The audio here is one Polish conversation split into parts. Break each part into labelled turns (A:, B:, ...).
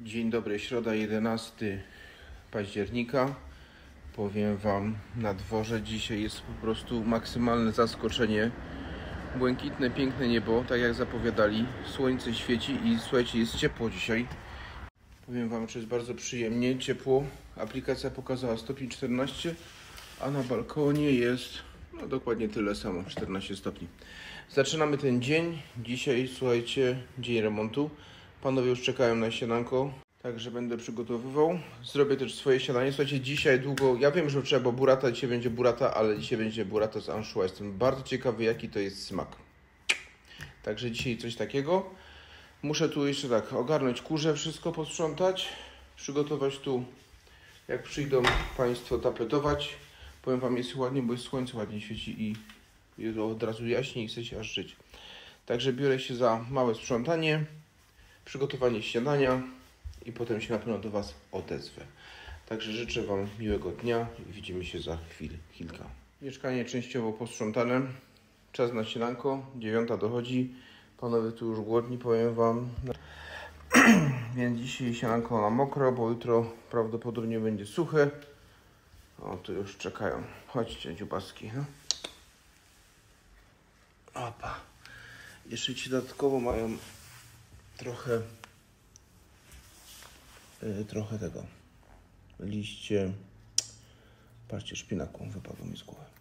A: Dzień dobry, środa 11 października. Powiem Wam, na dworze dzisiaj jest po prostu maksymalne zaskoczenie. Błękitne, piękne niebo, tak jak zapowiadali. Słońce świeci i słuchajcie, jest ciepło dzisiaj. Powiem Wam, że jest bardzo przyjemnie, ciepło. Aplikacja pokazała stopień 14, a na balkonie jest no dokładnie tyle samo, 14 stopni. Zaczynamy ten dzień. Dzisiaj, słuchajcie, dzień remontu. Panowie już czekają na śniadanko, także będę przygotowywał. Zrobię też swoje śniadanie. Słuchajcie, dzisiaj długo, ja wiem, że trzeba, bo burata, dzisiaj będzie burata, ale dzisiaj będzie burata z anchois. Jestem bardzo ciekawy, jaki to jest smak. Także dzisiaj coś takiego. Muszę tu jeszcze tak ogarnąć kurze, wszystko posprzątać, przygotować tu, jak przyjdą Państwo tapetować. Powiem Wam, jest ładnie, bo jest słońce ładnie świeci i jutro od razu jaśniej i chce się aż żyć. Także biorę się za małe sprzątanie, przygotowanie śniadania i potem się na pewno do Was odezwę. Także życzę Wam miłego dnia i widzimy się za chwil, kilka. Mieszkanie częściowo posprzątane. Czas na śniadanko, dziewiąta dochodzi. Panowie tu już głodni, powiem Wam. Więc dzisiaj śniadanko na mokro, bo jutro prawdopodobnie będzie suche. O, tu już czekają. Chodźcie, dziubaski. No. Opa. Jeszcze ci dodatkowo mają trochę yy, trochę tego liście patrzcie, szpinaku wypadło mi z głowy.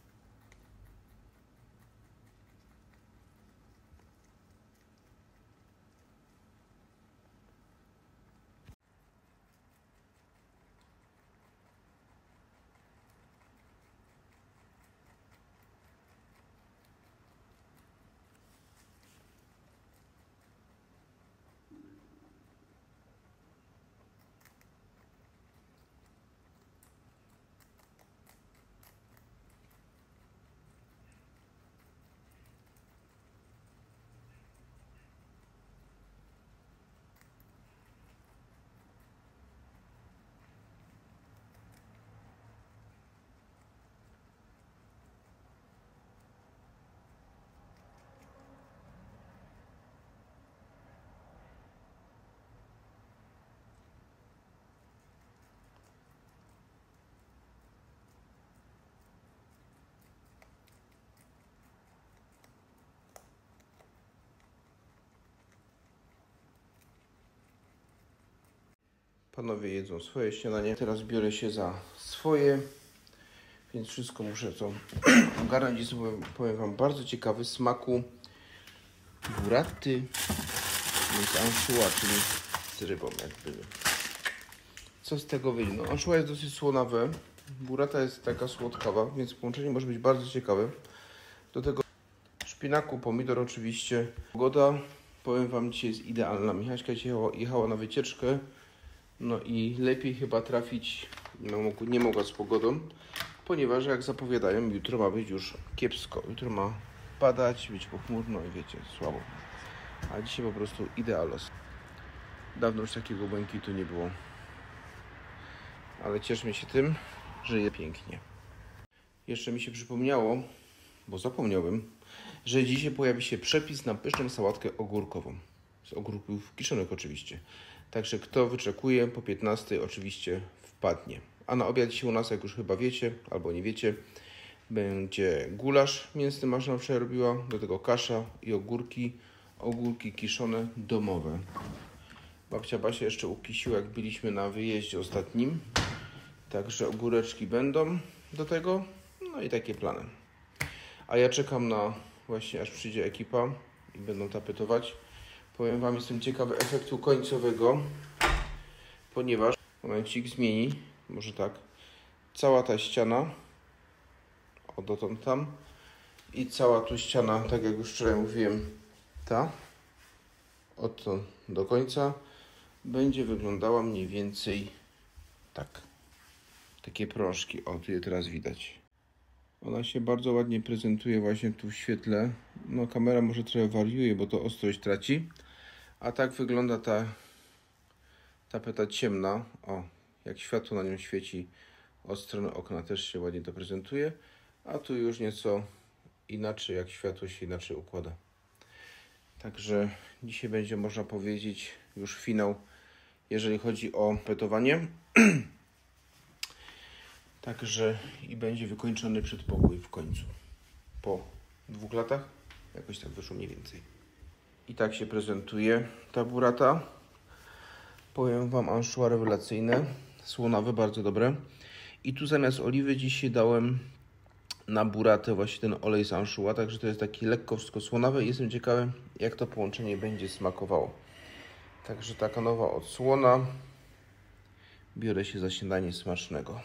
A: Panowie jedzą swoje śniadanie. Teraz biorę się za swoje. Więc wszystko muszę to ogarnąć. Jest, powiem Wam, bardzo ciekawy smaku buraty z anchois, czyli z rybą jakby. Co z tego wyjdzie? No, anchois jest dosyć słonawe. Burata jest taka słodkawa, więc połączenie może być bardzo ciekawe. Do tego szpinaku, pomidor oczywiście. Pogoda, powiem Wam, dzisiaj jest idealna. Michaśka jechała, jechała na wycieczkę. No i lepiej chyba trafić no, nie mogła z pogodą, ponieważ jak zapowiadają, jutro ma być już kiepsko. Jutro ma padać, być pochmurno i wiecie, słabo. A dzisiaj po prostu idealos. Dawno już takiego błękitu nie było. Ale cieszmy się tym, że je pięknie. Jeszcze mi się przypomniało, bo zapomniałem, że dzisiaj pojawi się przepis na pyszną sałatkę ogórkową. Z ogórków kiszonych oczywiście. Także kto wyczekuje, po 15 oczywiście wpadnie. A na obiad dzisiaj u nas, jak już chyba wiecie, albo nie wiecie, będzie gulasz mięsny maszyna przerobiła, do tego kasza i ogórki, ogórki kiszone domowe. Babcia Basia jeszcze ukisiła, jak byliśmy na wyjeździe ostatnim. Także ogóreczki będą do tego. No i takie plany. A ja czekam na właśnie aż przyjdzie ekipa i będą tapetować. Powiem Wam, jestem ciekawy efektu końcowego, ponieważ momencik zmieni, może tak, cała ta ściana, o dotąd tam i cała tu ściana, tak jak już wczoraj mówiłem, ta, od do końca, będzie wyglądała mniej więcej tak. Takie prążki, o tu je teraz widać. Ona się bardzo ładnie prezentuje właśnie tu w świetle. No kamera może trochę wariuje, bo to ostrość traci. A tak wygląda ta tapeta ciemna. O, jak światło na nią świeci od strony okna też się ładnie to prezentuje. A tu już nieco inaczej, jak światło się inaczej układa. Także dzisiaj będzie można powiedzieć już finał jeżeli chodzi o petowanie. Także i będzie wykończony przedpokój w końcu. Po dwóch latach jakoś tak wyszło mniej więcej. I tak się prezentuje ta burata. Powiem Wam, anchois rewelacyjne, słonawe, bardzo dobre. I tu zamiast oliwy dzisiaj dałem na buratę właśnie ten olej z anchois, także to jest taki lekko wszystko słonawe i jestem ciekawy, jak to połączenie będzie smakowało. Także taka nowa odsłona. Biorę się za śniadanie smacznego.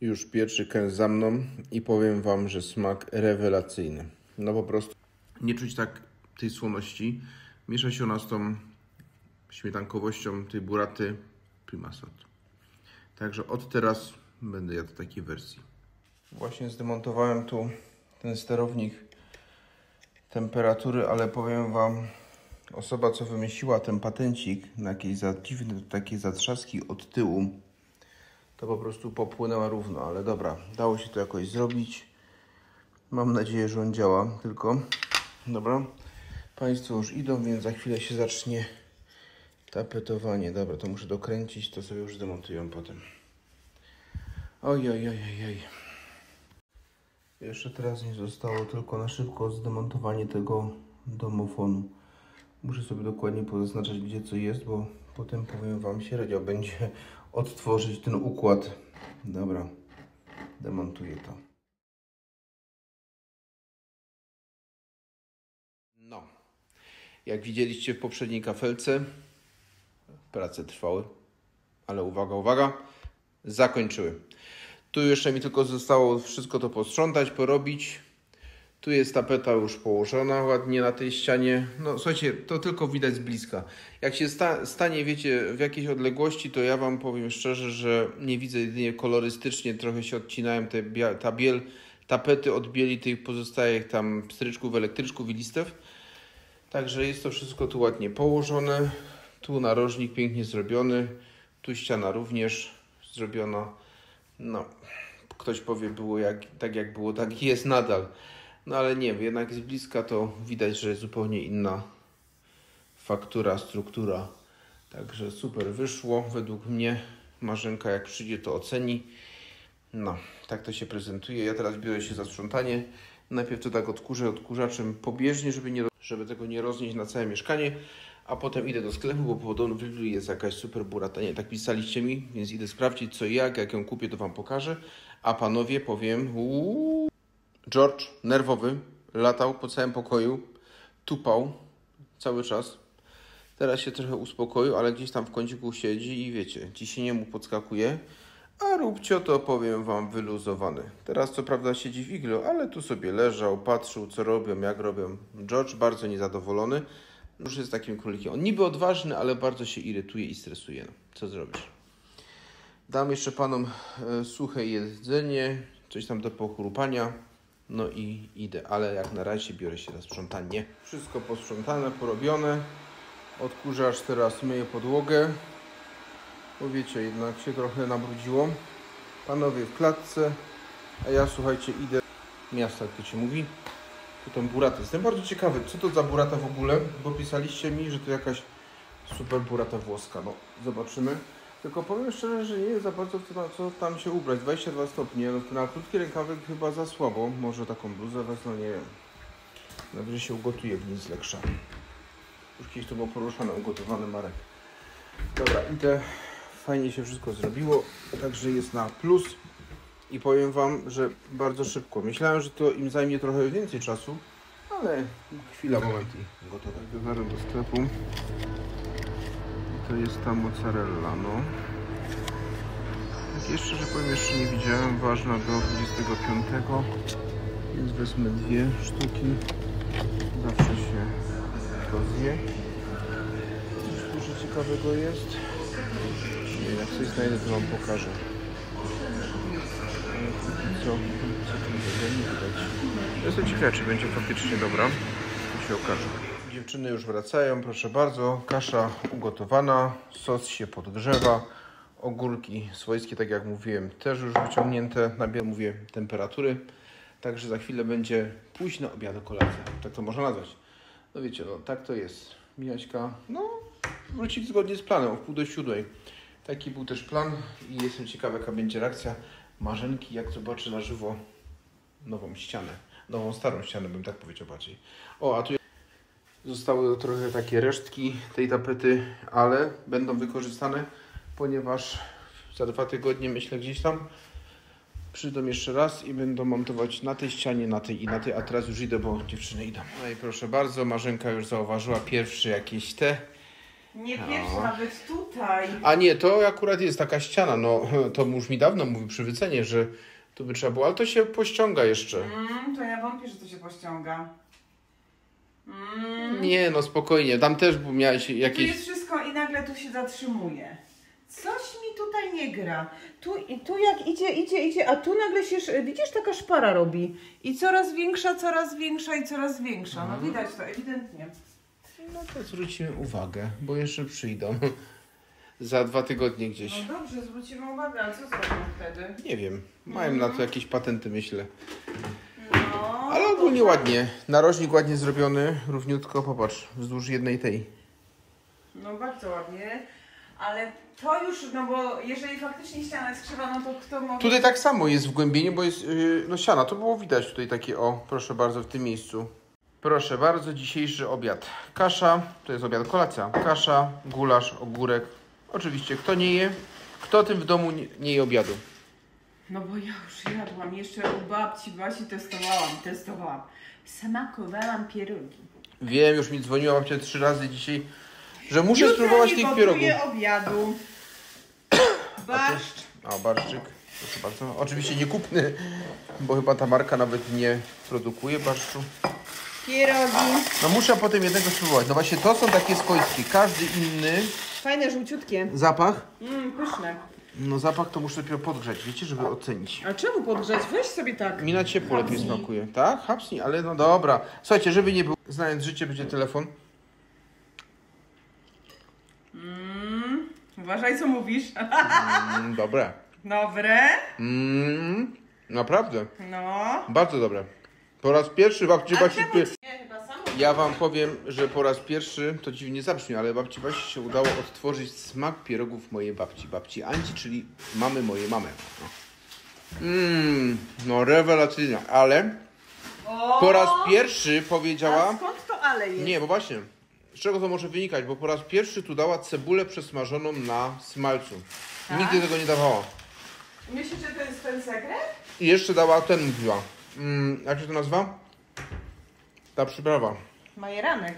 A: Już pierwszy kęs za mną i powiem Wam, że smak rewelacyjny. No po prostu nie czuć tak tej słoności. Miesza się ona z tą śmietankowością tej buraty Primasot. Także od teraz będę jadł takiej wersji. Właśnie zdemontowałem tu ten sterownik temperatury, ale powiem Wam, osoba co wymyśliła ten patencik na jakieś za dziwne takie zatrzaski od tyłu, to po prostu popłynęła równo, ale dobra, dało się to jakoś zrobić. Mam nadzieję, że on działa, tylko dobra. Państwo już idą, więc za chwilę się zacznie tapetowanie. Dobra, to muszę dokręcić, to sobie już demontuję potem. Oj, oj, oj, oj. Jeszcze teraz nie zostało tylko na szybko zdemontowanie tego domofonu. Muszę sobie dokładnie pozaznaczać, gdzie co jest, bo potem powiem Wam, średnio będzie odtworzyć ten układ. Dobra, demontuję to. Jak widzieliście w poprzedniej kafelce, prace trwały, ale uwaga, uwaga, zakończyły. Tu jeszcze mi tylko zostało wszystko to posprzątać, porobić. Tu jest tapeta już położona ładnie na tej ścianie. No słuchajcie, to tylko widać z bliska. Jak się sta stanie, wiecie, w jakiejś odległości, to ja Wam powiem szczerze, że nie widzę jedynie kolorystycznie, trochę się odcinałem te ta biel, tapety od bieli tych pozostałych tam stryczków, elektryczków i listew. Także jest to wszystko tu ładnie położone. Tu narożnik pięknie zrobiony. Tu ściana również zrobiona. No, ktoś powie, było jak, tak jak było, tak jest nadal. No ale nie, jednak z bliska to widać, że jest zupełnie inna faktura, struktura. Także super wyszło, według mnie. Marzenka jak przyjdzie to oceni. No, tak to się prezentuje. Ja teraz biorę się za sprzątanie. Najpierw to tak odkurzę odkurzaczem pobieżnie, żeby, nie, żeby tego nie roznieść na całe mieszkanie. A potem idę do sklepu, bo podobno w Lidlu jest jakaś super burata. Nie, tak pisaliście mi, więc idę sprawdzić co i jak. Jak ją kupię, to Wam pokażę. A panowie powiem, uuu, George, nerwowy, latał po całym pokoju, tupał cały czas. Teraz się trochę uspokoił, ale gdzieś tam w kąciku siedzi i wiecie, ciśnienie mu podskakuje. A Róbcio to powiem Wam wyluzowany. Teraz co prawda siedzi w iglu, ale tu sobie leżał, patrzył co robią, jak robią. George bardzo niezadowolony. Już jest takim królikiem. On niby odważny, ale bardzo się irytuje i stresuje. Co zrobisz? Dam jeszcze Panom e, suche jedzenie, coś tam do pochrupania. No i idę, ale jak na razie biorę się za sprzątanie. Wszystko posprzątane, porobione. Odkurzacz teraz myje podłogę. Bo wiecie, jednak się trochę nabrudziło. Panowie w klatce, a ja słuchajcie, idę miasta, jak to się mówi. Tu tą buratę. Jestem bardzo ciekawy, co to za burata w ogóle, bo pisaliście mi, że to jakaś super burata włoska. No, zobaczymy. Tylko powiem szczerze, że nie jest za bardzo co, tam się ubrać. 22 stopnie, no to na krótki rękawek chyba za słabo. Może taką bluzę wezmę, nie wiem. Najwyżej się ugotuje w nic leksza. Już kiedyś to było poruszane, ugotowany marek. Dobra, i te fajnie się wszystko zrobiło, także jest na plus. I powiem Wam, że bardzo szybko. Myślałem, że to im zajmie trochę więcej czasu, ale chwila, moment i gotowe. Zaraz do sklepu. I to jest ta mozzarella, no. Tak jeszcze, że powiem, jeszcze nie widziałem. Ważna do 25, więc wezmę dwie sztuki. Zawsze się to zje. Coś dużo ciekawego jest. Nie jak coś znajdę, to Wam pokażę. Co, co tu będzie? Widać. Jestem ciekawy, czy będzie faktycznie dobra. To się okaże. Dziewczyny już wracają, proszę bardzo. Kasza ugotowana, sos się podgrzewa. Ogórki swojskie, tak jak mówiłem, też już wyciągnięte. Na mówię temperatury. Także za chwilę będzie późno obiad, kolacja. Tak to można nazwać. No wiecie, no tak to jest. Mijaśka, no wrócić zgodnie z planem, o wpół do siódmej. Taki był też plan i jestem ciekawy, jaka będzie reakcja Marzenki, jak zobaczy na żywo nową ścianę. Nową, starą ścianę, bym tak powiedział bardziej. O, a tu zostały trochę takie resztki tej tapety, ale będą wykorzystane, ponieważ za dwa tygodnie, myślę, gdzieś tam przyjdą jeszcze raz i będą montować na tej ścianie, na tej i na tej, a teraz już idę, bo dziewczyny idą. No i proszę bardzo, Marzenka już zauważyła pierwsze jakieś te.
B: Nie
A: No.
B: pierwszy, nawet tutaj.
A: A nie, to akurat jest taka ściana, no to już mi dawno mówi przy wycenie, że tu by trzeba było, ale to się pościąga jeszcze.
B: Mm, to ja wątpię, że to się pościąga. Mm.
A: Nie, no spokojnie, tam też miałeś
B: Tu
A: jakieś...
B: jest wszystko i nagle tu się zatrzymuje. Coś mi tutaj nie gra. Tu, i tu jak idzie, idzie, idzie, a tu nagle się, sz- widzisz, taka szpara robi. I coraz większa, coraz większa i coraz większa. No
A: Mhm.
B: widać to ewidentnie.
A: No to zwrócimy uwagę, bo jeszcze przyjdą. Za dwa tygodnie gdzieś.
B: No dobrze, zwrócimy uwagę, ale co zrobią wtedy?
A: Nie wiem, mają na to jakieś patenty, myślę.
B: No,
A: Ale ogólnie ładnie. Narożnik ładnie zrobiony, równiutko, popatrz, wzdłuż jednej tej.
B: No bardzo ładnie, ale to już, no bo jeżeli faktycznie ściana jest krzywa, no to kto może...
A: Tutaj tak samo jest wgłębienie, bo jest yy, no siana. To było widać tutaj takie, o, proszę bardzo, w tym miejscu. Proszę bardzo, dzisiejszy obiad. Kasza, to jest obiad, kolacja. Kasza, gulasz, ogórek. Oczywiście, kto nie je, kto tym w domu nie, je obiadu.
B: No bo ja już jadłam, jeszcze u babci Basi testowałam, testowałam. Smakowałam pierogi.
A: Wiem, już mi dzwoniła babcia trzy razy dzisiaj, że muszę
B: Jutro
A: spróbować tych pierogów.
B: obiadu. Barszcz.
A: O, barszczyk. Proszę bardzo. Oczywiście nie kupny, bo chyba ta marka nawet nie produkuje barszczu.
B: Pierogi.
A: No muszę potem jednego spróbować. No właśnie to są takie swojskie. Każdy inny
B: Fajne, żółciutkie.
A: zapach.
B: Mmm, pyszne.
A: No zapach to muszę dopiero podgrzać, wiecie, żeby ocenić.
B: A czemu podgrzać? Weź sobie tak.
A: Mi na ciepło lepiej
B: Hapsnij.
A: smakuje. Tak? Hapsnij, ale no dobra. Słuchajcie, żeby nie było, znając życie, będzie telefon.
B: Mmm, uważaj co mówisz.
A: Mm, dobre.
B: Dobre.
A: Mm, naprawdę.
B: No.
A: Bardzo dobre. Po raz pierwszy babci
B: A
A: Basi...
B: samo.
A: Ja wam powiem, że po raz pierwszy, to dziwnie zabrzmi, ale babci Basi się udało odtworzyć smak pierogów mojej babci, babci Anci, czyli mamy mojej mamy. Mmm, no rewelacyjna, ale po raz pierwszy
B: A
A: powiedziała...
B: skąd to ale jest?
A: Nie, bo właśnie, z czego to może wynikać? Bo po raz pierwszy tu dała cebulę przesmażoną na smalcu.
B: Tak?
A: Nigdy tego nie dawała.
B: Myślisz, że to jest ten sekret?
A: I jeszcze dała ten, mówiła. Mm, jak się to nazywa? Ta przyprawa.
B: Majeranek.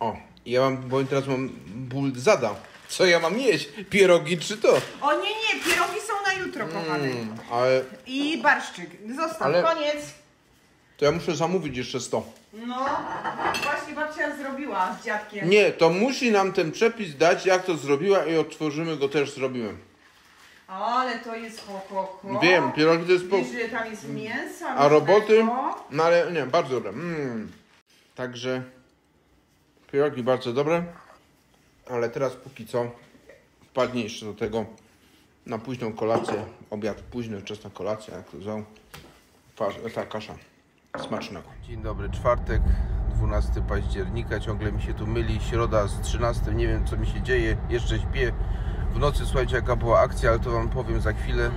A: O, ja mam, bo teraz mam ból zada. Co ja mam jeść? Pierogi czy to?
B: O nie, nie, pierogi są na jutro, kochany.
A: Mm, ale
B: I barszczyk. Zostaw,
A: Ale-
B: koniec.
A: to ja muszę zamówić jeszcze 100.
B: No, właśnie babcia zrobiła z dziadkiem.
A: Nie, to musi nam ten przepis dać, jak to zrobiła i otworzymy go też zrobiłem.
B: Ale to jest ho.
A: Wiem, pierogi to jest po...
B: Wiesz, że tam jest mięsa.
A: A roboty? No ale nie, bardzo dobre. Mm. Także pierogi bardzo dobre. Ale teraz póki co wpadnie jeszcze do tego na późną kolację, obiad późny, wczesna kolacja, jak to zwał. Farz- Ta kasza. Smacznego. Dzień dobry, czwartek, 12 października. Ciągle mi się tu myli. Środa z 13. Nie wiem co mi się dzieje. Jeszcze śpię. W nocy słuchajcie jaka była akcja, ale to wam powiem za chwilę.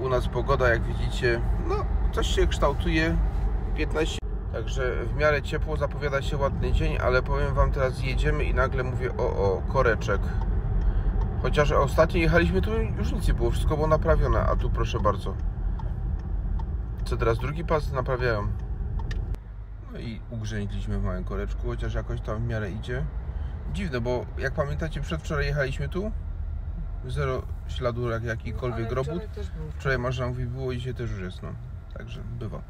A: U nas pogoda, jak widzicie, no coś się kształtuje. 15. Także w miarę ciepło, zapowiada się ładny dzień, ale powiem wam teraz jedziemy i nagle mówię o, o, koreczek. Chociaż ostatnio jechaliśmy, tu już nic nie było, wszystko było naprawione, a tu proszę bardzo. Co teraz drugi pas naprawiają. No i ugrzęźliśmy w małym koreczku, chociaż jakoś tam w miarę idzie. Dziwne, bo jak pamiętacie, przedwczoraj jechaliśmy tu. Zero śladu jak jakikolwiek robót. Wczoraj można mówi było i dzisiaj też już jest, no. Także bywa.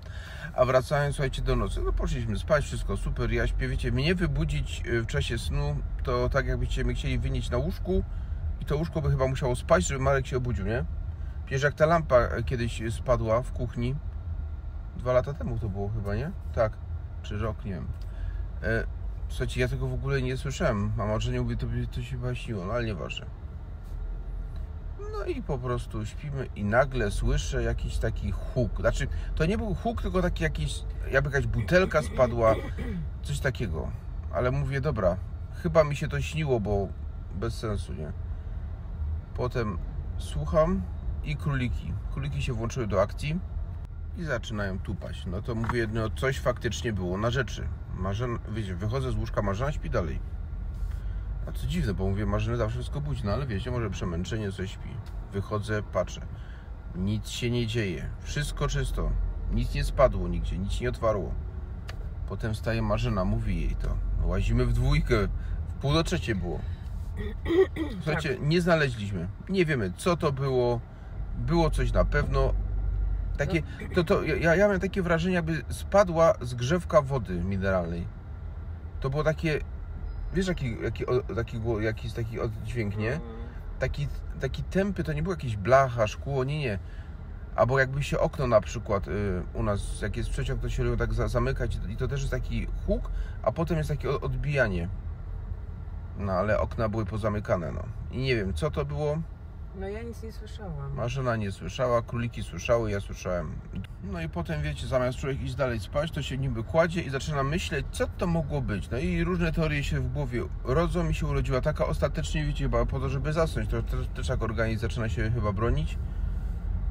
A: A wracając, słuchajcie, do nocy, no poszliśmy spać, wszystko super. Ja śpię, wiecie, mnie wybudzić y, w czasie snu, to tak jakbyście mnie chcieli wynieść na łóżku i to łóżko by chyba musiało spać, żeby Marek się obudził, nie? Przecież jak ta lampa e, kiedyś spadła w kuchni, dwa lata temu to było chyba, nie? Tak. Czy rok, nie wiem. E, słuchajcie, ja tego w ogóle nie słyszałem. Mama, że nie mówię, to by to się chyba śniło, no ale nieważne. I po prostu śpimy i nagle słyszę jakiś taki huk. Znaczy, to nie był huk, tylko taki jakiś, jakby jakaś butelka spadła, coś takiego. Ale mówię, dobra, chyba mi się to śniło, bo bez sensu, nie? Potem słucham i króliki. Króliki się włączyły do akcji i zaczynają tupać. No to mówię, no coś faktycznie było na rzeczy. Marzena, wychodzę z łóżka, Marzena śpi dalej. A co dziwne, bo mówię, Marzeny zawsze wszystko budzi, no ale wiecie, może przemęczenie, coś śpi. Wychodzę, patrzę. Nic się nie dzieje. Wszystko czysto. Nic nie spadło nigdzie, nic nie otwarło. Potem staje Marzena, mówi jej to. Łazimy w dwójkę. W pół do trzeciej było. Słuchajcie, nie znaleźliśmy. Nie wiemy, co to było. Było coś na pewno. Takie, to, to, ja, ja miałem takie wrażenie, jakby spadła zgrzewka wody mineralnej. To było takie, wiesz jaki, jaki, o- taki, jaki jest taki oddźwięk, nie? Taki, taki tępy, to nie było jakieś blacha, szkło, nie, nie. Albo jakby się okno na przykład y, u nas, jak jest przeciąg, to się lubią tak za, zamykać i to też jest taki huk, a potem jest takie odbijanie. No ale okna były pozamykane, no. I nie wiem, co to było.
B: No ja nic nie słyszałam.
A: Marzena nie słyszała, króliki słyszały, ja słyszałem. No i potem wiecie, zamiast człowiek iść dalej spać, to się niby kładzie i zaczyna myśleć, co to mogło być. No i różne teorie się w głowie rodzą. Mi się urodziła taka ostatecznie, wiecie, chyba po to, żeby zasnąć. To też, też jak organizm zaczyna się chyba bronić.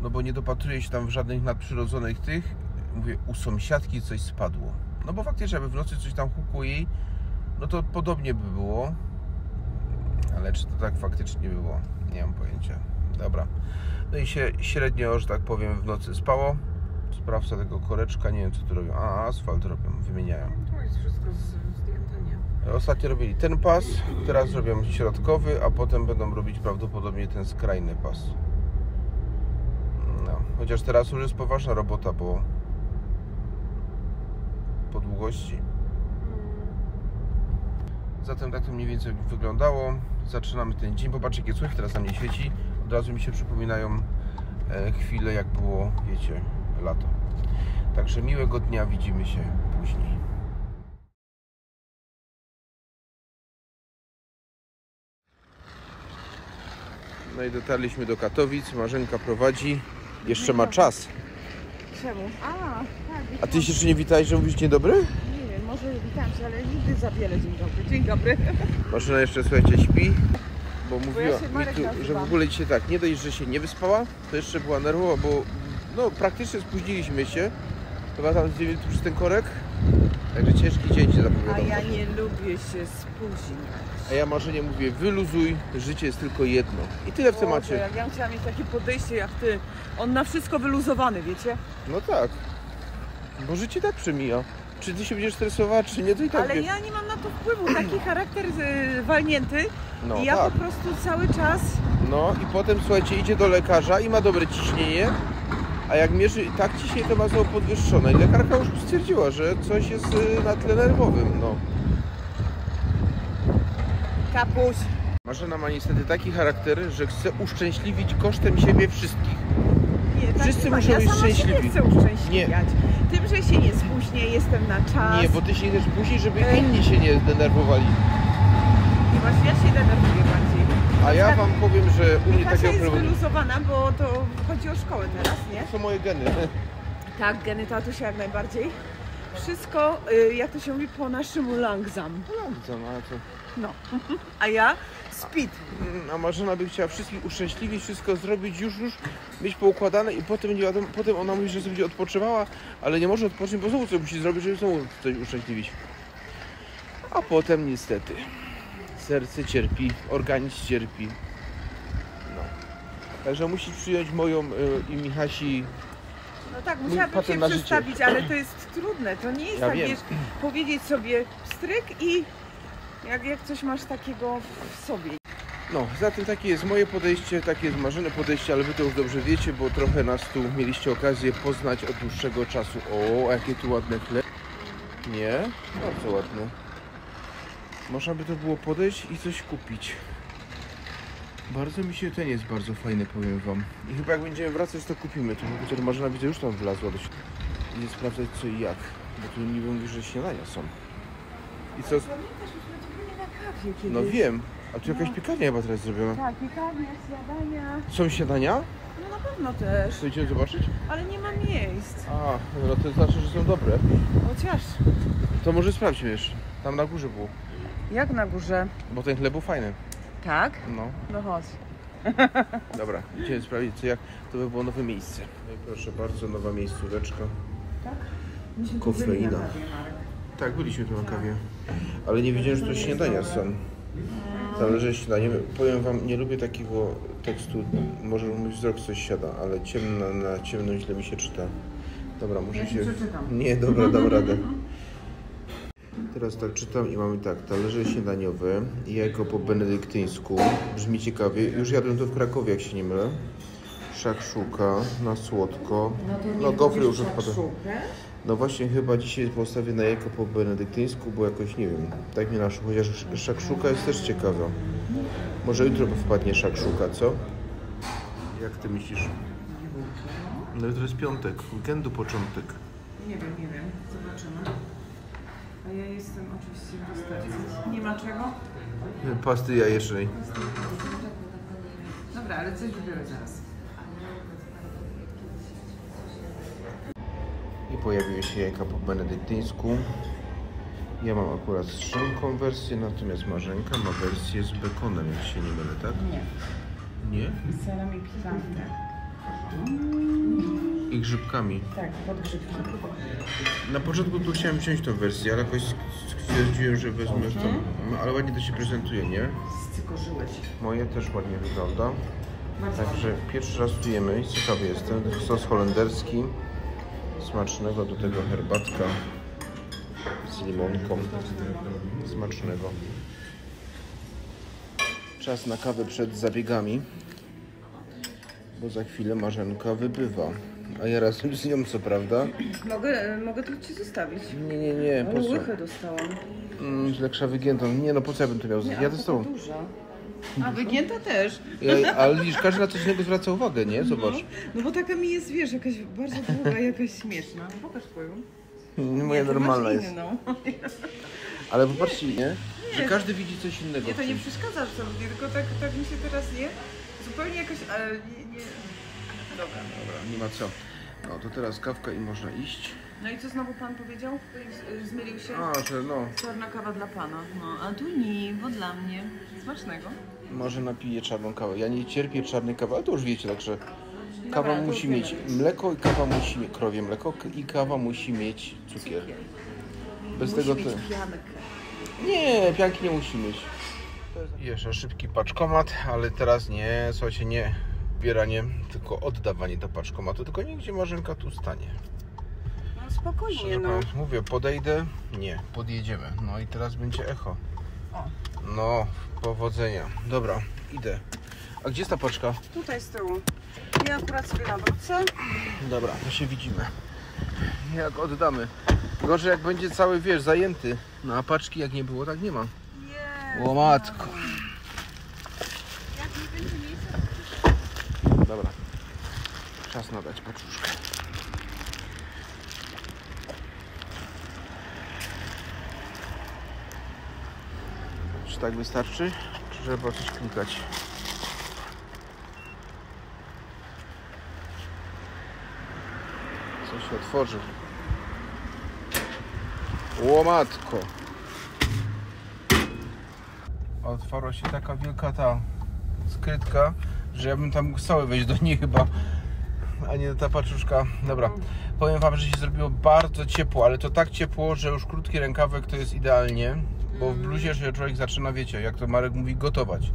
A: No bo nie dopatruje się tam w żadnych nadprzyrodzonych tych. Mówię, u sąsiadki coś spadło. No bo faktycznie, aby w nocy coś tam hukło jej, no to podobnie by było. Ale czy to tak faktycznie było? Nie mam pojęcia. Dobra. No i się średnio, że tak powiem, w nocy spało. Sprawca tego koreczka, nie wiem co tu robią. A, asfalt robią, wymieniają.
B: To jest wszystko zdjęte, nie?
A: Ostatnio robili ten pas, teraz robią środkowy, a potem będą robić prawdopodobnie ten skrajny pas. No, chociaż teraz już jest poważna robota, bo po długości. Zatem tak to mniej więcej wyglądało. Zaczynamy ten dzień. Popatrzcie, jakie słońce teraz na mnie świeci. Od razu mi się przypominają e, chwile, jak było, wiecie, lato. Także miłego dnia, widzimy się później. No i dotarliśmy do Katowic. Marzenka prowadzi. Jeszcze ma czas.
B: Czemu? A, tak.
A: A ty się jeszcze nie witałeś, że mówisz dzień dobry?
B: Może witam się, ale nigdy za wiele. Dzień dobry. Dzień dobry.
A: Maszyna jeszcze, słuchajcie, śpi. Bo mówiła mi
B: Marek
A: tu, że w ogóle dzisiaj tak, nie dość, że się nie wyspała, to jeszcze była nerwowa, bo no praktycznie spóźniliśmy się. Chyba tam z 9 przez ten korek. Także ciężki dzień się
B: A
A: zapowiadał.
B: ja nie lubię się spóźniać.
A: A ja marzenie mówię, wyluzuj, życie jest tylko jedno. I tyle w
B: Boże,
A: temacie.
B: Jak ja chciałam mieć takie podejście jak ty. On na wszystko wyluzowany, wiecie?
A: No tak. Bo życie tak przemija. Czy ty się będziesz stresowała, czy nie, to i tak
B: Ale ja nie mam na to wpływu. Taki charakter y, walnięty.
A: No
B: I ja
A: tak.
B: po prostu cały czas
A: No i potem słuchajcie, idzie do lekarza i ma dobre ciśnienie, a jak mierzy tak ciśnienie, to ma znowu podwyższone. I lekarka już stwierdziła, że coś jest y, na tle nerwowym. No.
B: kapuś.
A: Marzena ma niestety taki charakter, że chce uszczęśliwić kosztem siebie wszystkich.
B: Nie, tak
A: Wszyscy
B: nie
A: muszą być szczęśliwi.
B: nie chcę uszczęśliwiać. Tym, że się nie spóźnię, jestem na czas.
A: Nie, bo ty się nie później, żeby
B: Ej.
A: inni się nie zdenerwowali.
B: I właśnie ja się denerwuję bardziej.
A: A ja wam powiem, że u mnie
B: Kasia
A: takiego
B: jest
A: problemu...
B: wyluzowana, bo to chodzi o szkołę teraz, nie?
A: To są moje geny.
B: Tak, geny tatusia jak najbardziej. Wszystko, y, jak to się mówi, po naszemu langzam.
A: No, a co?
B: No. A ja speed.
A: Mm, A Marzena by chciała wszystkich uszczęśliwić, wszystko zrobić już, już, mieć poukładane i potem, nie wiadomo, potem ona mówi, że sobie będzie odpoczywała, ale nie może odpocząć, bo znowu coś musi zrobić, żeby znowu coś uszczęśliwić. A potem niestety serce cierpi, organizm cierpi. No. Także musisz przyjąć moją y, i Michasi,
B: No tak, musiałabym się przestawić, ale to jest trudne. To nie jest
A: Ja
B: tak, wiesz, powiedzieć sobie stryk i jak, jak coś masz takiego w sobie.
A: No, zatem takie jest moje podejście, takie jest marzone podejście, ale wy to już dobrze wiecie, bo trochę nas tu mieliście okazję poznać od dłuższego czasu. O, jakie tu ładne chleb. Nie? Bardzo ładne. Można by to było podejść i coś kupić. Bardzo mi się ten jest bardzo fajny, powiem wam. I chyba jak będziemy wracać, to kupimy. To chociaż Marzena widzę już tam wlazła do. Idzie sprawdzać co i jak. Bo tu niby mówi, że śniadania są. I co?
B: Kiedyś.
A: No wiem. A tu jakaś piekarnia chyba teraz zrobiona.
B: Tak, piekarnia, śniadania.
A: Są śniadania?
B: No na pewno też,
A: idziemy zobaczyć?
B: ale nie ma miejsc.
A: A, no to znaczy, że są dobre.
B: Chociaż.
A: To może sprawdźmy jeszcze. Tam na górze było.
B: Jak na górze?
A: Bo ten chleb był fajny.
B: Tak?
A: No,
B: No chodź.
A: dobra, idziemy sprawdzić, co jak to by było nowe miejsce. No i proszę bardzo, nowa miejscóweczka.
B: Tak?
A: Kofeina. Tak, byliśmy tu na kawie. Ale nie wiedziałem, że to śniadania są. Zależy śniadanie. Powiem wam, nie lubię takiego tekstu, może mój wzrok coś siada, ale ciemno na ciemno źle mi się czyta. Dobra, muszę
B: Ja
A: się...
B: przeczytam.
A: Nie, dobra, dam radę. Teraz tak czytam i mamy tak, talerze śniadaniowe, jajko po benedyktyńsku, brzmi ciekawie. Już jadłem to w Krakowie, jak się nie mylę. Szakszuka na słodko. No, gofry już odpada. No właśnie chyba dzisiaj postawię na jajko po benedyktyńsku, bo jakoś nie wiem, tak mi naszło, chociaż szakszuka jest też ciekawa. Może jutro wpadnie szakszuka, co? Jak ty myślisz? No jutro jest piątek, weekendu początek.
B: Nie wiem, nie wiem. Zobaczymy. A ja jestem oczywiście w dostawie. Nie ma czego?
A: Pasty jajecznej.
B: Dobra, ale coś wybiorę zaraz.
A: I pojawiły się jajka po benedyktyńsku. Ja mam akurat z szynką wersję, natomiast Marzenka ma wersję z bekonem, jak się nie mylę, tak?
B: Nie.
A: Nie?
B: Z serami pikantne.
A: I grzybkami.
B: Tak, podgrzybki.
A: Na początku tu chciałem wziąć tą wersję, ale jakoś stwierdziłem, że wezmę tą. No, ale ładnie to się prezentuje, nie?
B: Scykorzyłeś.
A: Moje też ładnie wygląda. Także pierwszy raz tu jemy i ciekawy jestem. Sos holenderski. Smacznego, do tego herbatka z limonką. Smacznego. Czas na kawę przed zabiegami. Bo za chwilę Marzenka wybywa. A ja razem z nią, co prawda.
B: Mogę, mogę tu ci zostawić.
A: Nie, nie, nie, po co?
B: łychę dostałam.
A: Mm, źle krza wygiętą. Nie no, po co ja bym to miał?
B: Nie,
A: Ja to z tobą.
B: duża. A wygięta też.
A: Ja, ale widzisz, każdy na coś innego zwraca uwagę, nie? Zobacz.
B: No bo taka mi jest, wiesz, jakaś bardzo długa, jakaś śmieszna. Pokaż twoją.
A: Moja
B: Nie,
A: normalna
B: masz
A: jest.
B: inną.
A: Ale popatrzcie, nie? Że każdy widzi coś innego.
B: Nie,
A: w
B: to nie
A: czymś.
B: przeszkadza absolutnie, tylko tak, tak mi się teraz nie... Zupełnie jakoś, ale nie... nie... Dobra.
A: Dobra, nie ma co. No to teraz kawka i można iść.
B: No i co znowu pan powiedział? Z- Zmylił się?
A: A, że no,
B: Czarna kawa dla pana. No, a tu nie, bo dla mnie. Smacznego.
A: może napiję czarną kawę. Ja nie cierpię czarnej kawy, ale to już wiecie, także kawa
B: to
A: musi
B: wiemy.
A: mieć mleko i kawa musi mieć, krowie mleko i kawa musi mieć cukier. Bez
B: Musi
A: tego
B: mieć piankę.
A: Nie, pianki nie musi mieć. Jeszcze szybki paczkomat, ale teraz nie, słuchajcie, nie zbieranie, tylko oddawanie do paczkomatu, tylko nigdzie Marzenka tu stanie.
B: No spokojnie, no.
A: mówiąc, mówię, podejdę, nie, podjedziemy. No i teraz będzie echo.
B: O.
A: No, powodzenia. Dobra, idę. A gdzie jest ta paczka?
B: Tutaj z tyłu. Ja akurat sobie nawrócę.
A: Dobra, to się widzimy. Jak oddamy. Gorzej jak będzie cały, wiesz, zajęty. No a paczki jak nie było, tak nie ma.
B: Nie.
A: O matko.
B: Jak nie będzie miejsca,
A: Dobra. Czas nadać paczuszkę. Czy tak wystarczy? Czy trzeba coś klikać? Co się otworzy? Łomatko! Otwarła się taka wielka ta skrytka, że ja bym tam mógł cały wejść do niej chyba, a nie ta paczuszka. Dobra, powiem wam, że się zrobiło bardzo ciepło, ale to tak ciepło, że już krótki rękawek to jest idealnie, bo w bluzie się człowiek zaczyna, wiecie, jak to Marek mówi, gotować.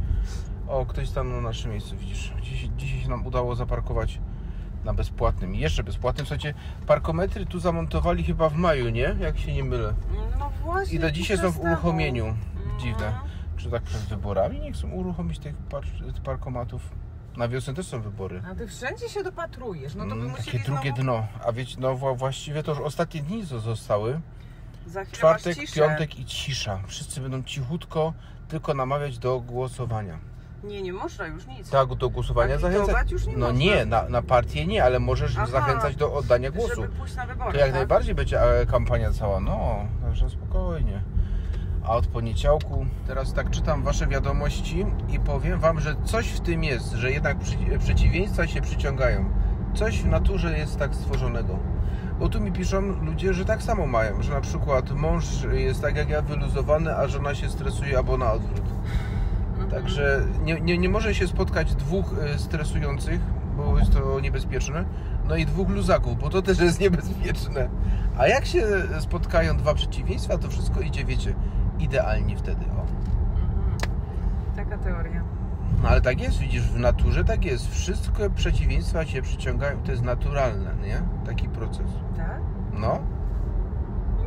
A: O, ktoś stanął na naszym miejscu, widzisz. Dzisiaj, dzisiaj się nam udało zaparkować na bezpłatnym. I Jeszcze bezpłatnym, słuchajcie, parkometry tu zamontowali chyba w maju, nie? Jak się nie mylę.
B: No właśnie.
A: I do dzisiaj są w uruchomieniu. Dziwne.
B: No.
A: Czy tak przed wyborami nie chcą uruchomić tych par parkomatów? Na wiosnę też są wybory.
B: A ty wszędzie się dopatrujesz, no to by
A: Mm, takie drugie
B: znowu...
A: dno. A wiecie, no wła- właściwie to już ostatnie dni zo- zostały.
B: Za chwilę
A: Czwartek,
B: masz ciszę.
A: piątek i cisza. Wszyscy będą cichutko tylko namawiać do głosowania.
B: Nie, nie można już nic.
A: Tak, do głosowania
B: Agitować
A: zachęcać.
B: już nie
A: no
B: można.
A: nie, na, na partię nie, ale możesz
B: Aha.
A: zachęcać do oddania głosu.
B: Żeby pójść na wybory,
A: To jak
B: tak?
A: najbardziej będzie e, kampania cała, no, także spokojnie. A od poniedziałku teraz tak czytam Wasze wiadomości i powiem Wam, że coś w tym jest, że jednak przy, przeciwieństwa się przyciągają. Coś w naturze jest tak stworzonego. Bo tu mi piszą ludzie, że tak samo mają, że na przykład mąż jest tak jak ja wyluzowany, a żona się stresuje albo na odwrót. Także nie, nie, nie może się spotkać dwóch e, stresujących, bo jest to niebezpieczne, no i dwóch luzaków, bo to też jest niebezpieczne. A jak się spotkają dwa przeciwieństwa, to wszystko idzie, wiecie, idealnie wtedy. O.
B: Taka teoria.
A: No ale tak jest, widzisz, w naturze tak jest. Wszystkie przeciwieństwa się przyciągają, to jest naturalne, nie? Taki proces.
B: Tak?
A: No,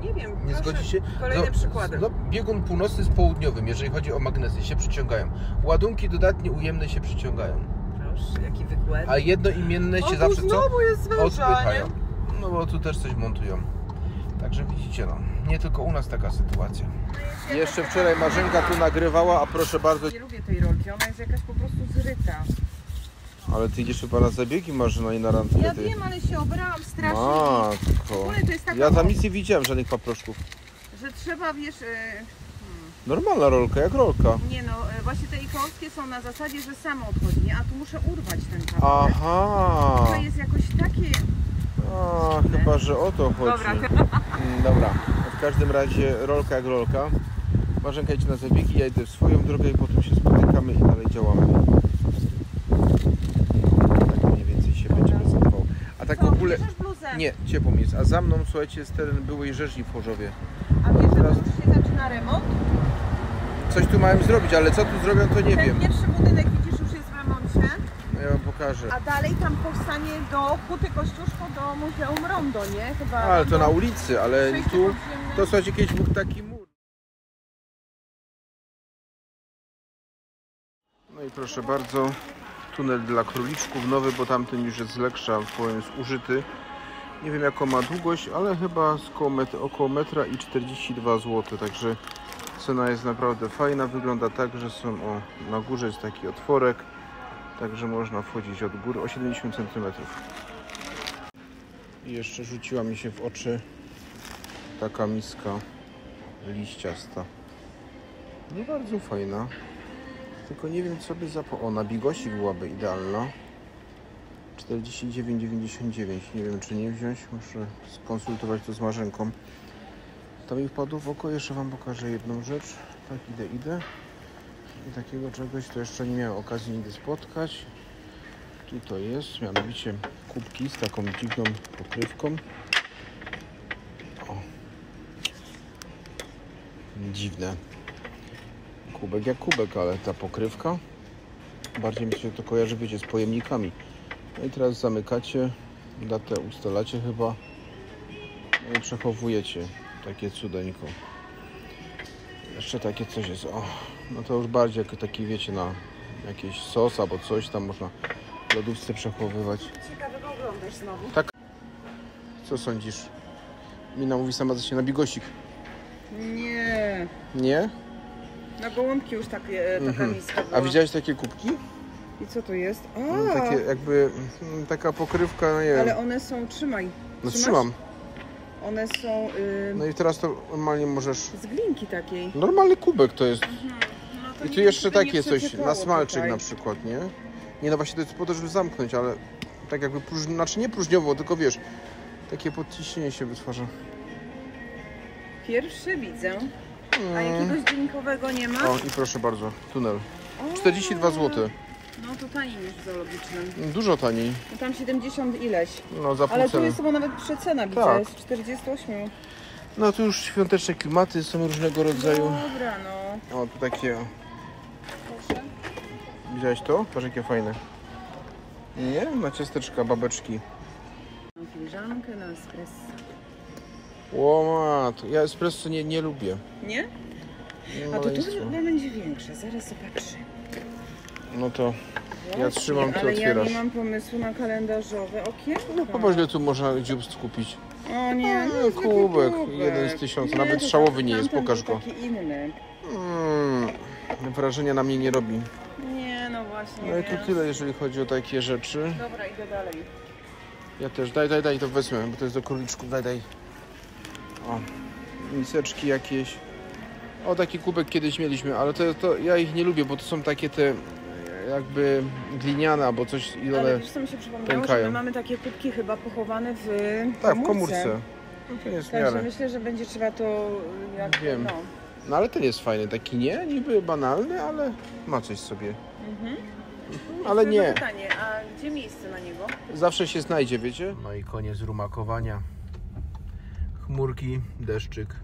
B: Nie wiem.
A: nie zgodzi się?
B: Kolejne
A: no,
B: przykłady.
A: No, biegun północny z południowym, jeżeli chodzi o magnesy, się przyciągają. Ładunki dodatnie ujemne się przyciągają.
B: Proszę, jaki wykład.
A: A jednoimienne się
B: o,
A: zawsze co?
B: znowu jest węża,
A: Odpychają.
B: nie?
A: No bo tu też coś montują. Także widzicie, no, nie tylko u nas taka sytuacja. Jeszcze wczoraj Marzenka tu nagrywała, a proszę bardzo.
B: Nie lubię tej rolki, ona jest jakaś po prostu zryta.
A: Ale ty idziesz chyba na zabiegi Marzena i na randkę.
B: Ja
A: ty.
B: wiem, ale się obrałam strasznie,
A: Matko.
B: ogóle to jest taka
A: Ja tam nic nie widziałem, żadnych paproszków.
B: że trzeba, wiesz, e,
A: Normalna rolka, jak rolka.
B: nie no, e, właśnie te ikonskie są na zasadzie, że samo odchodzi? A tu muszę urwać ten kawałek.
A: Aha.
B: To jest jakoś takie...
A: A, chyba, że o to chodzi.
B: Dobra.
A: W każdym razie rolka jak rolka. Marzenka idzie na zabiegi, ja idę w swoją drogę i potem się spotykamy i dalej działamy. Tak mniej więcej się będzie prezentował. A tak w ogóle... Nie, ciepło mi jest. A za mną, słuchajcie, jest teren byłej rzeźni w Chorzowie.
B: A wiesz, że
A: Teraz-
B: się zaczyna remont?
A: Coś tu mają zrobić, ale co tu zrobią, to nie
B: Ten
A: wiem.
B: pierwszy budynek, widzisz, już jest w remoncie.
A: No Ja wam pokażę.
B: A dalej tam powstanie do Huty Kościuszko do Muzeum Rondo, nie? Chyba
A: Ale to na ulicy, ale tu... To słuchajcie, kiedyś był taki mur. No i proszę bardzo, tunel dla króliczków nowy, bo tamten już jest z Leksza, powiem, jest użyty. Nie wiem jaką ma długość, ale chyba met, około metra i 42 zł, także cena jest naprawdę fajna. Wygląda tak, że są, o, na górze jest taki otworek, także można wchodzić od góry o 70 cm. I jeszcze rzuciła mi się w oczy taka miska liściasta. Nie bardzo fajna. Tylko nie wiem co by za... O, na bigosik byłaby idealna. 49,99. Nie wiem czy nie wziąć. Muszę skonsultować to z Marzenką. To mi wpadło w oko. Jeszcze Wam pokażę jedną rzecz. Tak, idę, idę. I takiego czegoś to jeszcze nie miałem okazji nigdy spotkać. Tu to jest, mianowicie kubki z taką dziwną pokrywką. O, dziwne. Kubek jak kubek, ale ta pokrywka bardziej mi się to kojarzy, wiecie, z pojemnikami. No i teraz zamykacie, datę ustalacie chyba no i przechowujecie takie cudeńko. Jeszcze takie coś jest, o, no to już bardziej jak taki, wiecie, na jakiś sos albo coś tam można w lodówce przechowywać.
B: Ciekawego oglądasz znowu.
A: Co sądzisz? Mina mówi sama za się na bigosik.
B: Nie.
A: Nie?
B: Na gołąbki już takie, taka
A: Mhm.
B: miska była.
A: A widziałeś takie kubki?
B: I co to jest? A,
A: Mm, Takie jakby mm, taka pokrywka, no nie wiem.
B: ale one są, trzymaj.
A: No
B: Trzymasz?
A: trzymam.
B: One są y,
A: No i teraz to normalnie możesz.
B: z glinki takiej.
A: Normalny kubek to jest.
B: No to
A: I tu jeszcze takie coś na smalczyk na przykład, nie? Nie no właśnie to jest po to, żeby zamknąć, ale tak jakby próż... znaczy nie próżniowo, tylko wiesz, takie podciśnienie się wytwarza.
B: Pierwszy widzę. A
A: Mm.
B: jakiegoś dźwiękowego nie ma?
A: O i proszę bardzo, tunel.
B: O,
A: 42 zł.
B: No to taniej niż w zoologicznym.
A: Dużo taniej.
B: No tam 70 ileś.
A: No za pół
B: Ale tu
A: ceny.
B: jest chyba nawet przecena, widzę,
A: Tak.
B: jest 48.
A: No tu już świąteczne klimaty są różnego rodzaju.
B: Dobra, no.
A: O tu takie. o. Widziałeś to? Patrz jakie fajne. Nie? Na ciasteczka, babeczki.
B: Mam filiżankę na espresso.
A: Łomat. Ja espresso nie, nie lubię.
B: Nie?
A: Nie
B: A to tu chyba będzie większe, zaraz zobaczę.
A: No to Ja trzymam, ty
B: Ale ja
A: otwierasz.
B: nie mam pomysłu na kalendarzowe okienko.
A: no popatrz ile tu można dzióbst kupić.
B: O nie, no zwykły
A: kubek, jeden z tysiąca, nawet szałowy nie jest, pokaż go.
B: taki inny.
A: Mm, wrażenia na mnie nie robi.
B: Nie, no właśnie.
A: No i to tyle jeżeli chodzi o takie rzeczy.
B: Dobra, idę dalej.
A: Ja też, daj, daj, daj, to wezmę, bo to jest do króliczków, daj, daj. O, miseczki jakieś. O, taki kubek kiedyś mieliśmy, ale to, to ja ich nie lubię, bo to są takie te e, jakby gliniane albo coś i
B: Ale
A: one...
B: wiesz co mi się przypomniało,
A: pękają.
B: że my mamy takie kubki chyba pochowane w
A: Tak, w komórce. No to jest w
B: Także
A: miarę.
B: myślę, że będzie trzeba to jak,
A: Wiem.
B: no,
A: No ale ten jest fajny, taki nie, niby banalny, ale ma coś sobie. Mhm. Ale nie,
B: pytanie, a gdzie miejsce na niego?
A: zawsze się znajdzie, wiecie? No i koniec rumakowania. Chmurki, deszczyk.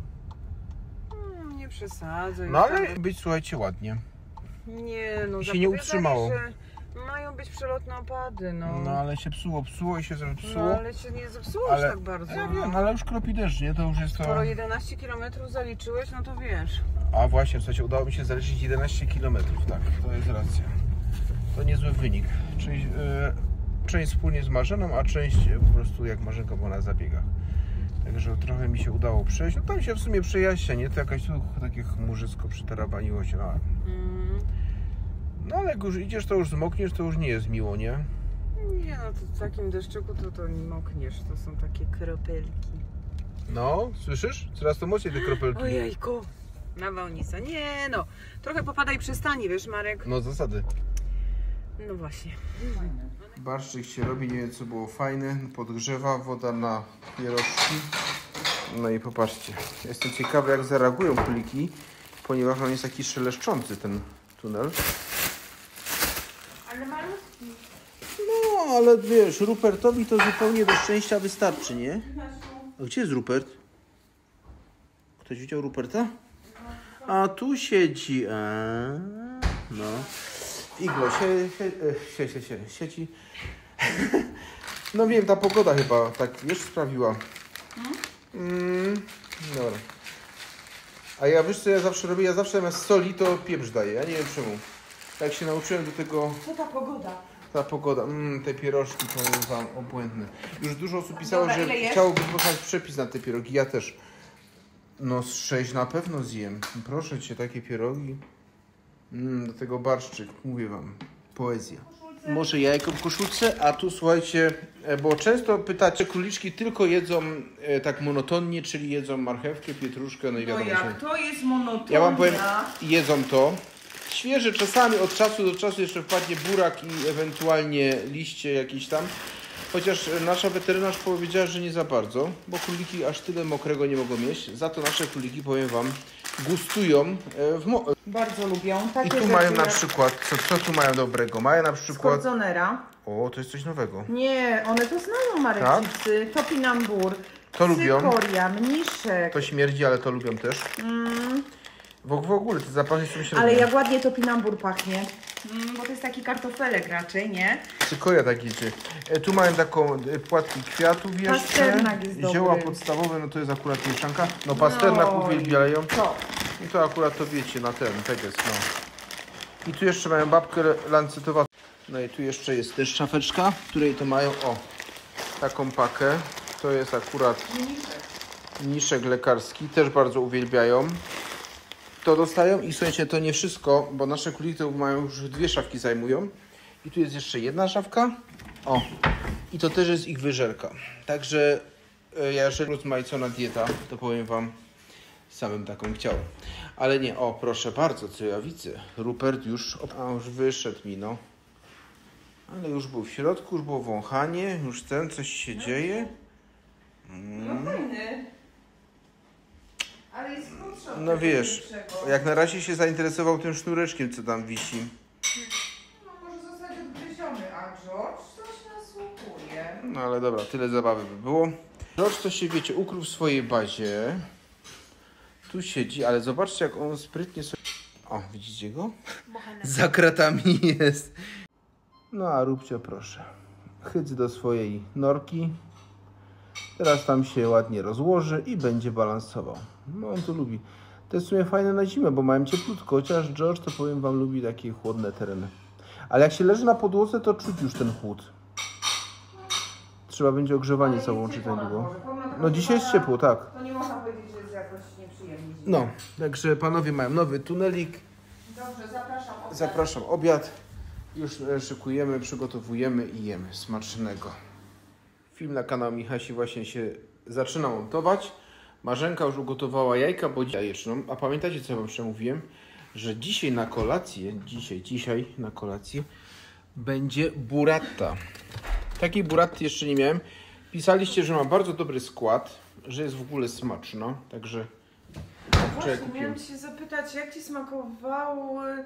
B: Mm, nie przesadzaj.
A: No ale być, słuchajcie, ładnie.
B: Nie, no
A: się nie utrzymało.
B: że Mają być przelotne opady, no.
A: No ale się psuło, psuło i się
B: No,
A: zepsuło.
B: ale się nie zepsuło
A: Ale-
B: tak bardzo.
A: Ja wiem, ale już kropi deszcz, nie? To już jest to...
B: Skoro 11 km zaliczyłeś, no to wiesz.
A: A właśnie, słuchajcie, udało mi się zaliczyć 11 km, tak, to jest racja. To niezły wynik. Część, e, część wspólnie z Marzeną, a część po prostu jak Marzenka była na zabiegach. Także trochę mi się udało przejść. No tam się w sumie przejaśnia, nie? To jakaś tu takie chmurzysko przytarabaniło się. No,
B: Mm,
A: no ale jak już idziesz, to już zmokniesz, to już nie jest miło, nie?
B: nie no, to w takim deszczyku to, to nie mokniesz, to są takie kropelki.
A: No, słyszysz? Coraz to mocniej te kropelki.
B: Ojejku. Nawałnica. Nie no, trochę popadaj przestani, wiesz Marek?
A: No zasady.
B: No właśnie.
A: Barszczyk się robi, nie wiem co było fajne, podgrzewa, woda na pierożki. No i popatrzcie, jestem ciekawy jak zareagują kuliki, ponieważ on jest taki szeleszczący ten tunel.
B: Ale malutki.
A: No, ale wiesz, Rupertowi to zupełnie do szczęścia wystarczy, nie? A gdzie jest Rupert? Ktoś widział Ruperta? A tu siedzi. A, no. Iglo, sie, sie, e, sie, sie, sie, sieci. No wiem, ta pogoda chyba tak, wiesz, sprawiła. Mm, dobra. A ja wiesz co ja zawsze robię? Ja zawsze zamiast soli to pieprz daję. Ja nie wiem czemu. Tak się nauczyłem do tego
B: Co ta pogoda?
A: Ta pogoda, mm, te pierożki powiem wam obłędne. Już dużo osób pisało,
B: Dobra, ile
A: że
B: jesz?
A: chciałoby poznać przepis na te pierogi. Ja też. No z sześć na pewno zjem. Proszę cię, takie pierogi. Mm, do tego barszczyk, mówię wam. Poezja. Może jajko w koszulce, a tu słuchajcie, e, bo często pytacie, króliczki tylko jedzą e, tak monotonnie, czyli jedzą marchewkę, pietruszkę, no i
B: No
A: wiadomo, że...
B: jak to jest monotonia.
A: Ja wam powiem, jedzą to. Świeże czasami od czasu do czasu jeszcze wpadnie burak i ewentualnie liście jakieś tam. Chociaż nasza weterynarz powiedziała, że nie za bardzo, bo króliki aż tyle mokrego nie mogą mieć. Za to nasze króliki, powiem wam, gustują e, w mo-
B: Bardzo lubią. Takie
A: I tu
B: rzeczy
A: mają na przykład, co, co tu mają dobrego? Mają na przykład,
B: Skordzonera.
A: o to jest coś nowego.
B: Nie, one to znają Marekcipsy. Topinambur.
A: To lubią.
B: Mniszek.
A: To śmierdzi, ale to lubią też. W, w ogóle te zapachy są średnie.
B: Ale jak ładnie topinambur pachnie. Mm, bo to jest taki kartofelek raczej, nie?
A: Cykoria tak idzie. E, Tu mają taką e, płatki kwiatów jeszcze.
B: Pasternak jest
A: Zioła
B: dobry.
A: podstawowe, no to jest akurat mieszanka. No pasternak
B: No
A: uwielbiają.
B: To.
A: I to akurat to wiecie, na ten, tak jest, no. I tu jeszcze mają babkę lancetowatą. No i tu jeszcze jest też szafeczka, w której to mają, o, taką pakę. To jest akurat niszek lekarski, też bardzo uwielbiają. To dostają i słuchajcie, to nie wszystko, bo nasze to mają już dwie szafki zajmują. I tu jest jeszcze jedna szafka. O, i to też jest ich wyżerka. Także e, ja jeżeli rozmaicona dieta, to powiem Wam, samym taką chciałem. Ale nie, o proszę bardzo, co ja widzę. Rupert już, a już wyszedł mi, no. Ale już był w środku, już było wąchanie, już ten, coś się dzieje.
B: No fajny. Ale jest krótszy od
A: No
B: tego
A: wiesz,
B: większego.
A: jak na razie się zainteresował tym sznureczkiem, co tam wisi.
B: No może zostać odgryziony, a George coś nasłupuje.
A: No ale dobra, tyle zabawy by było. George to się, wiecie, ukrył w swojej bazie. Tu siedzi, ale zobaczcie, jak on sprytnie sobie... O, widzicie go? Za kratami jest. No a róbcie proszę. Chyć do swojej norki. Teraz tam się ładnie rozłoży i będzie balansował. No on to lubi. To jest w sumie fajne na zimę, bo mają cieplutko, chociaż George to powiem wam lubi takie chłodne tereny. Ale jak się leży na podłodze, to czuć już ten chłód. Trzeba będzie ogrzewanie co łączyć za niedługo. No dzisiaj jest ciepło, tak.
B: To nie można powiedzieć, że jest jakoś nieprzyjemnie.
A: No, także panowie mają nowy tunelik.
B: Dobrze, zapraszam. obiad.
A: Zapraszam obiad. Już e, szykujemy, przygotowujemy i jemy. Smacznego. Film na kanał Michasi właśnie się zaczyna montować. Marzenka już ugotowała jajka bądź jajeczną. A pamiętacie co wam przemówiłem? Że dzisiaj na kolację, dzisiaj, dzisiaj na kolację będzie burrata. Takiej buratty jeszcze nie miałem. Pisaliście, że ma bardzo dobry skład, że jest w ogóle smaczna, także
B: Właśnie,
A: kupiłem.
B: miałam się zapytać, jak Ci smakowały,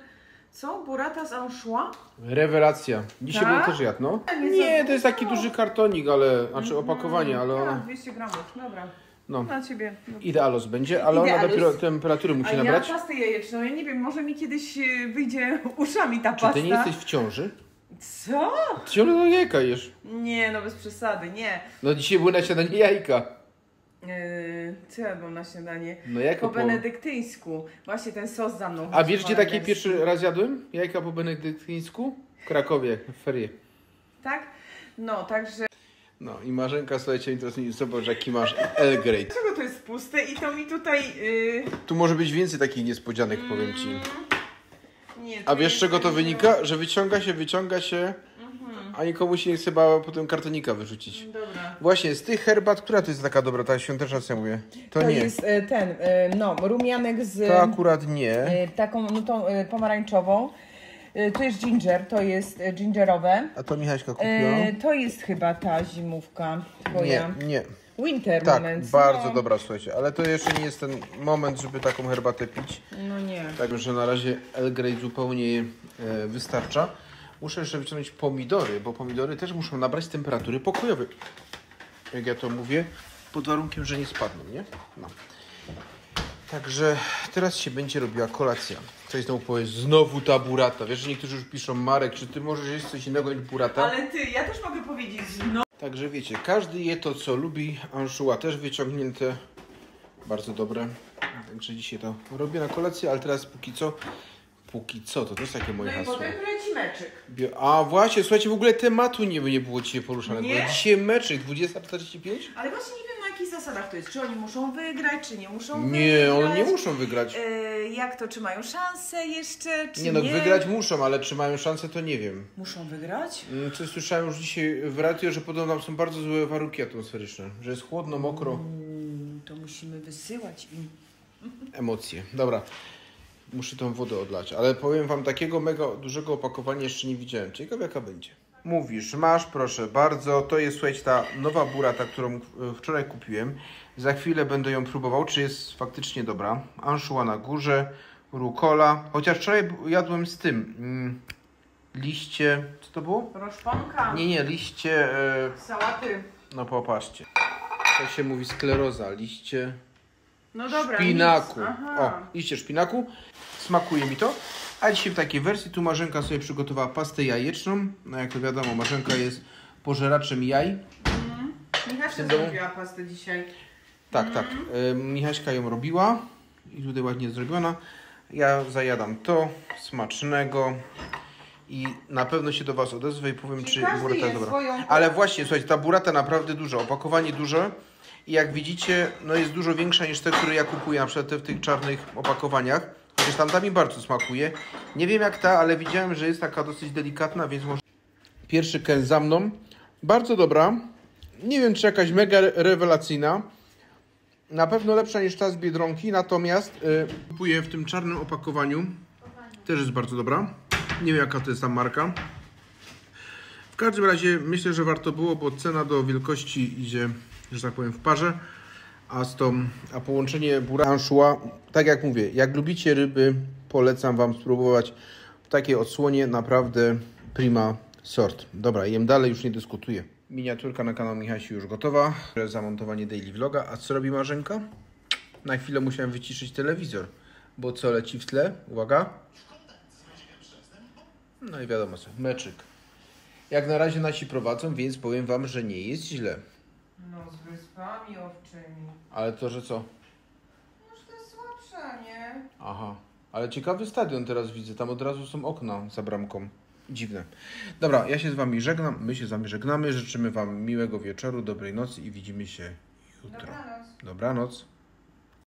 B: co? Burrata z anchois?
A: Rewelacja. Dzisiaj
B: Tak?
A: bym też jadł, no.
B: A, nie
A: to jest taki duży kartonik, ale, znaczy opakowanie, ale
B: Tak,
A: ona,
B: 200 gramów, dobra.
A: no.
B: Na Ciebie.
A: Idealos będzie, ale ona
B: Idealos.
A: dopiero temperatury
B: A
A: musi
B: ja
A: nabrać.
B: pastę jajeczną, ja nie wiem, może mi kiedyś e, wyjdzie uszami ta
A: Czy
B: pasta.
A: ty nie jesteś w ciąży?
B: Co?
A: Ciągle do jajka jesz.
B: Nie, no bez przesady, nie.
A: No dzisiaj były na śniadanie jajka.
B: Yy, co ja mam na śniadanie?
A: No jajka
B: Po
A: po...
B: benedyktyńsku. Właśnie ten sos za mną.
A: A wiesz gdzie
B: Marek.
A: pierwszy raz jadłem? Jajka po benedyktyńsku? W Krakowie, w ferie.
B: Tak? No, także...
A: No i Marzenka, słuchajcie, interesuje, zobacz jaki masz El Grey.
B: Dlaczego to jest puste i to mi tutaj... Yy...
A: Tu może być więcej takich niespodzianek, powiem ci.
B: Nie,
A: A wiesz z czego to wynika? Że wyciąga się, wyciąga się, a nikomu się nie chce bała potem kartonika wyrzucić.
B: Dobra.
A: Właśnie, z tych herbat, która to jest taka dobra, ta świąteczna, co ja mówię? To,
B: To
A: nie.
B: jest e, ten, e, no, rumianek z
A: To akurat nie.
B: e, taką nutą e, pomarańczową. To jest ginger, to jest gingerowe.
A: A to Michaśka kupiła?
B: To jest chyba ta zimówka
A: Nie,
B: twoja.
A: nie.
B: Winter
A: Tak,
B: moment.
A: bardzo
B: no.
A: dobra, słuchajcie. Ale to jeszcze nie jest ten moment, żeby taką herbatę pić.
B: No nie.
A: Także na razie El Grey zupełnie e, wystarcza. Muszę jeszcze wyciągnąć pomidory, bo pomidory też muszą nabrać temperatury pokojowej. Jak ja to mówię, pod warunkiem, że nie spadną, nie? No. Także teraz się będzie robiła kolacja. Ktoś znowu powie, znowu ta burata. Wiesz, że niektórzy już piszą, Marek, czy ty możesz jeść coś innego niż burata?
B: Ale ty, ja też mogę powiedzieć, no.
A: Także wiecie, każdy je to, co lubi. Anchois też wyciągnięte. Bardzo dobre. Także dzisiaj to robię na kolację, ale teraz póki co, póki co, to też takie moje
B: No i
A: hasło.
B: potem meczyk.
A: A właśnie, słuchajcie, w ogóle tematu nie, nie było dzisiaj poruszanego.
B: Nie?
A: Dzisiaj meczyk, 20.45?
B: Ale właśnie nie wiem na jakich zasadach to jest. Czy oni muszą wygrać, czy nie muszą
A: Nie,
B: wygrać.
A: one nie muszą wygrać.
B: E, jak to, czy mają szansę jeszcze, czy
A: Nie no, wygrać muszą, ale czy mają szansę, to nie wiem.
B: Muszą wygrać?
A: Mm, Coś słyszałem już dzisiaj w radio, że podobno tam są bardzo złe warunki atmosferyczne. Że jest chłodno, mokro.
B: Mm, to musimy wysyłać im.
A: Emocje. Dobra. Muszę tą wodę odlać, ale powiem wam, takiego mega dużego opakowania jeszcze nie widziałem. Ciekawe jaka będzie. Mówisz, masz, proszę bardzo. To jest, słuchajcie, ta nowa burata, którą e, wczoraj kupiłem. Za chwilę będę ją próbował, czy jest faktycznie dobra. Anchois na górze, rukola. Chociaż wczoraj jadłem z tym. Mm, liście, co to było?
B: Roszponka,
A: Nie, nie, liście, e,
B: sałaty.
A: no popatrzcie. To się mówi skleroza, liście
B: No dobra,
A: szpinaku. O, liście szpinaku. Smakuje mi to. A dzisiaj w takiej wersji tu Marzenka sobie przygotowała pastę jajeczną. No jak to wiadomo, Marzenka jest pożeraczem jaj. Tym domu?
B: zrobiła pastę dzisiaj.
A: Tak, tak. Y, Michaśka ją robiła i tutaj ładnie zrobiona. Ja zajadam to, smacznego i na pewno się do Was odezwę i powiem, czy
B: każdy
A: burata
B: je
A: jest dobra.
B: swoją
A: Ale właśnie, słuchajcie, ta burata naprawdę duża, opakowanie duże i jak widzicie, no jest dużo większa niż te, które ja kupuję, na przykład te w tych czarnych opakowaniach. Chociaż tamta mi bardzo smakuje. Nie wiem jak ta, ale widziałem, że jest taka dosyć delikatna, więc może... Pierwszy ken za mną. Bardzo dobra. Nie wiem, czy jakaś mega re- rewelacyjna. Na pewno lepsza niż ta z Biedronki, natomiast y, kupuję w tym czarnym opakowaniu. Też jest bardzo dobra. Nie wiem jaka to jest ta marka. W każdym razie myślę, że warto było, bo cena do wielkości idzie, że tak powiem, w parze. A, z tą, a połączenie bura tak jak mówię, jak lubicie ryby, polecam Wam spróbować w takiej odsłonie, naprawdę prima sort. Dobra, jem dalej, już nie dyskutuję. Miniaturka na kanał Michasi już gotowa. Zamontowanie daily vloga. A co robi Marzenka? Na chwilę musiałem wyciszyć telewizor, bo co leci w tle? Uwaga. No i wiadomo co, meczyk. Jak na razie nasi prowadzą, więc powiem Wam, że nie jest źle.
B: No z wyspami owczymi.
A: Ale to, że co?
B: Już to jest słabsza, nie?
A: Aha. Ale ciekawy stadion teraz widzę. Tam od razu są okna za bramką. Dziwne. Dobra, ja się z Wami żegnam. My się z Wami żegnamy. Życzymy Wam miłego wieczoru, dobrej nocy i widzimy się jutro.
B: Dobranoc.
A: Dobranoc.